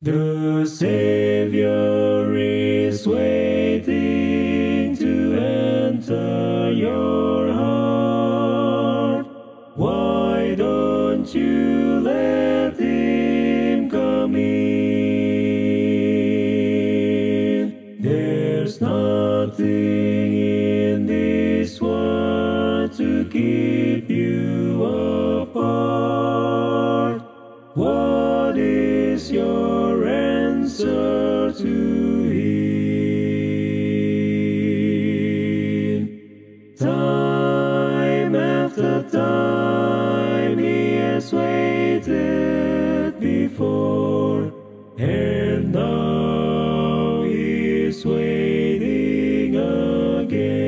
The Savior is waiting to enter your heart. Why don't you let Him come in? There's nothing in this world to keep you. And now He is waiting again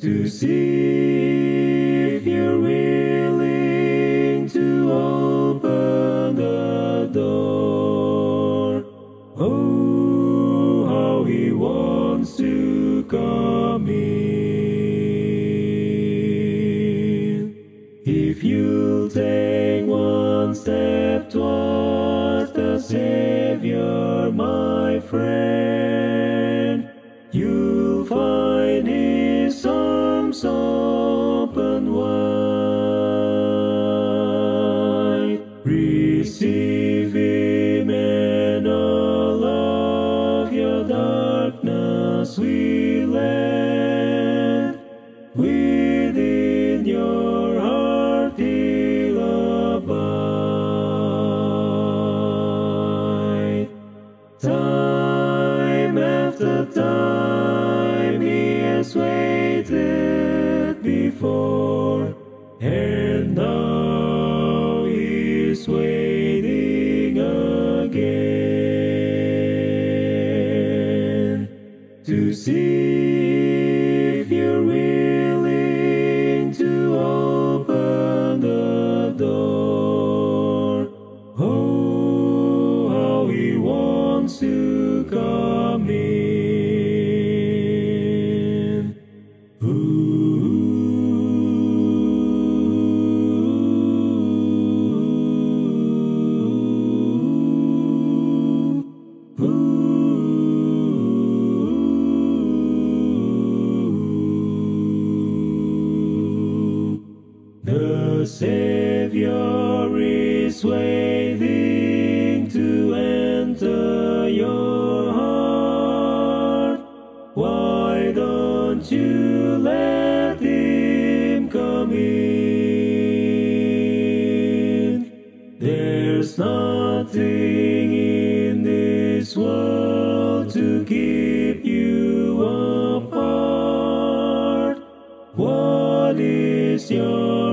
to see if you're willing to open the door. Oh, how he wants to come in. Friend, you'll find his arms open wide. Receive him and all of your darkness will before, and now is waiting again to see if you're willing to open the door. Oh, how he wants to come in. Savior is waiting to enter your heart. Why don't you let Him come in? There's nothing in this world to keep you apart. What is your